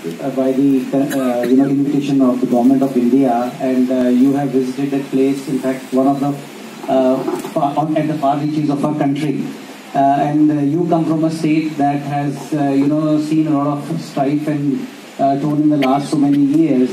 uh, by the uh, you know invitation of the government of India, and uh, you have visited that place. In fact, one of the uh, on, at the far reaches of our country. Uh, and uh, you come from a state that has, you know, seen a lot of strife and tone in the last so many years.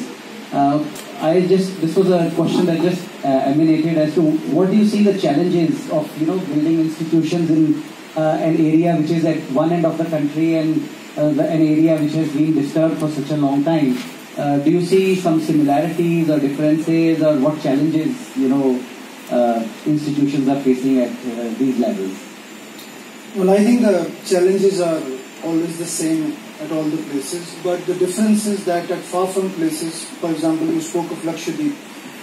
I just, this was a question that just emanated as to what do you see the challenges of, you know, building institutions in an area which is at one end of the country and an area which has been disturbed for such a long time. Uh, do you see some similarities or differences or what challenges, you know, uh, institutions are facing at uh, these levels? Well, I think the challenges are always the same at all the places, but the difference is that at far from places, for example, you spoke of Lakshadweep,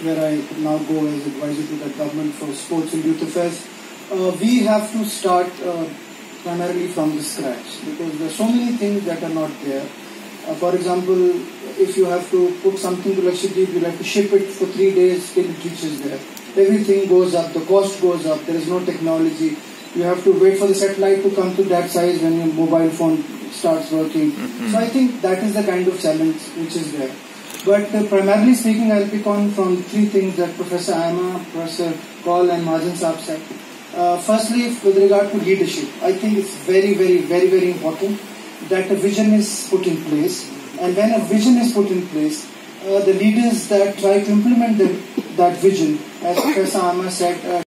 where I now go as advisor to the government for sports and youth affairs. Uh, we have to start uh, primarily from the scratch because there are so many things that are not there. Uh, for example, if you have to put something to Lakshadweep, you'll have to ship it for three days till it reaches there. Everything goes up, the cost goes up, there is no technology you have to wait for the satellite to come to that size when your mobile phone starts working. Mm-hmm. So I think that is the kind of challenge which is there. But uh, primarily speaking, I'll pick on from three things that Professor Ayama, Professor Kaul and Mahajan Saab said. Uh, firstly, with regard to leadership, I think it's very, very, very, very important that a vision is put in place. And when a vision is put in place, uh, the leaders that try to implement the, that vision, as Professor Ayama said, uh,